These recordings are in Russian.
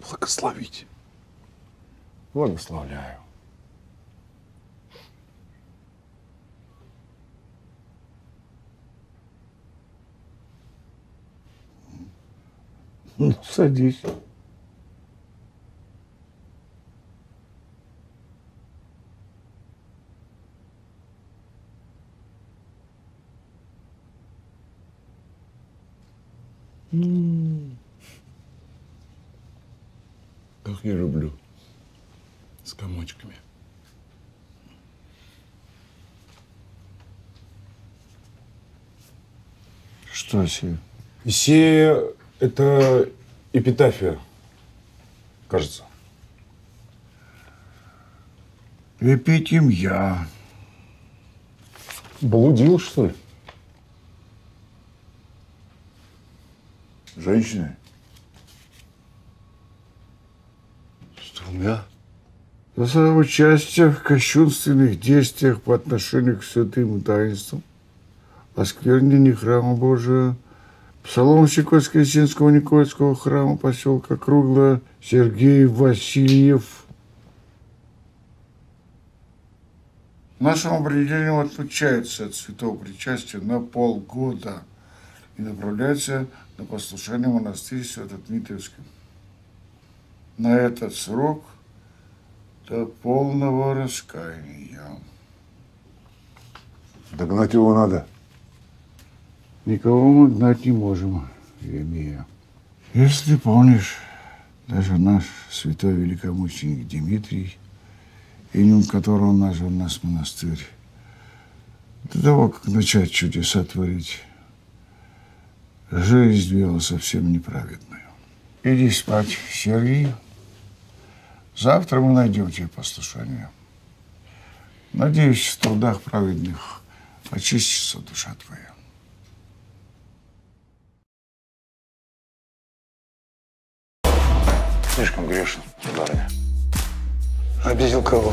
благословить. Благословляю. Ну, садись. Как я люблю. С комочками. Что себе? Исея – это эпитафия, кажется. Эпитим я. Блудил, что ли? Женщины? С двумя? За участие в кощунственных действиях по отношению к святым таинствам, осквернение храма Божия, псаломщик Воскресенского Никольского храма поселка Круглое Сергей Васильев. Нашим определением отлучается от святого причастия на полгода и направляется на послушание в монастырь Свято-Дмитриевский. На этот срок до полного раскаяния. Догнать его надо. Никого мы гнать не можем, Еремия. Если помнишь, даже наш святой великомученик Дмитрий, именем которого назван нас монастырь, до того, как начать чудеса творить, жизнь вела совсем неправедную. Иди спать, Сергей. Завтра мы найдем тебе послушание. Надеюсь, в трудах праведных очистится душа твоя. Слишком грешен, барыня. Обидел кого?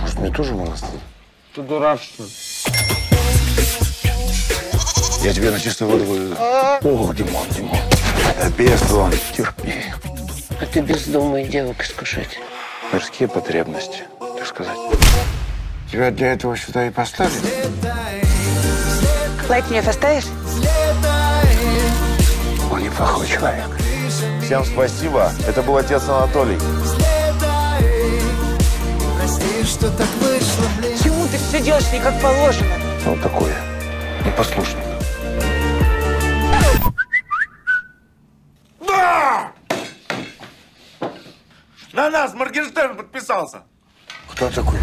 Может, мне тоже монастырь? Ты дурак, что ли? Я тебе на чистую воду выведу. Ох, Димон, Димон. Это бес он. Терпи. А ты бездомный девок искушать. Мирские потребности, так сказать. Тебя для этого сюда и поставили? Лайк мне поставишь? Он неплохой человек. Всем спасибо. Это был отец Анатолий. Почему ты все делаешь не как положено? Он такой непослушный. На нас Моргенштерн подписался. Кто такой?